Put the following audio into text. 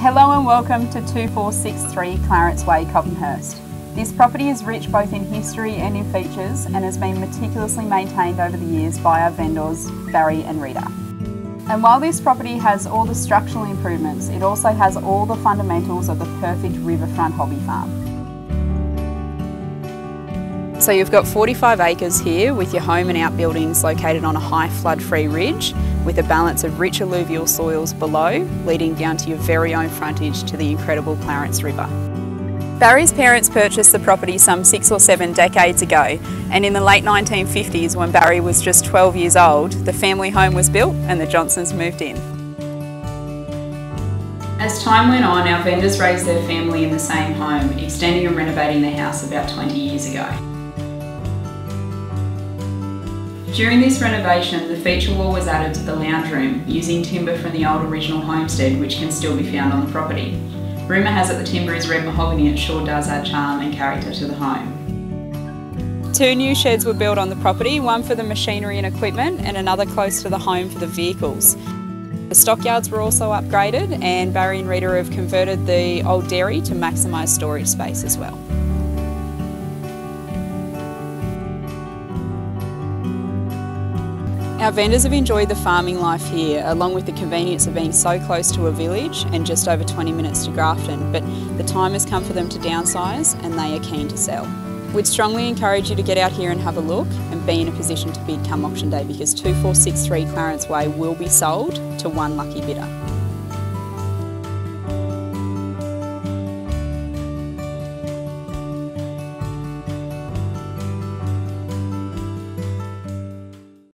Hello and welcome to 2463 Clarence Way, Copmanhurst. This property is rich both in history and in features and has been meticulously maintained over the years by our vendors Barry and Rita. And while this property has all the structural improvements, it also has all the fundamentals of the perfect riverfront hobby farm. So you've got 45 acres here with your home and outbuildings located on a high flood-free ridge with a balance of rich alluvial soils below, leading down to your very own frontage to the incredible Clarence River. Barry's parents purchased the property some six or seven decades ago and in the late 1950s when Barry was just 12 years old, the family home was built and the Johnsons moved in. As time went on, our vendors raised their family in the same home, extending and renovating the house about 20 years ago. During this renovation, the feature wall was added to the lounge room using timber from the old original homestead which can still be found on the property. Rumour has it the timber is red mahogany and sure does add charm and character to the home. Two new sheds were built on the property, one for the machinery and equipment and another close to the home for the vehicles. The stockyards were also upgraded and Barry and Rita have converted the old dairy to maximise storage space as well. Our vendors have enjoyed the farming life here, along with the convenience of being so close to a village and just over 20 minutes to Grafton, but the time has come for them to downsize and they are keen to sell. We'd strongly encourage you to get out here and have a look and be in a position to bid come auction day because 2463 Clarence Way will be sold to one lucky bidder.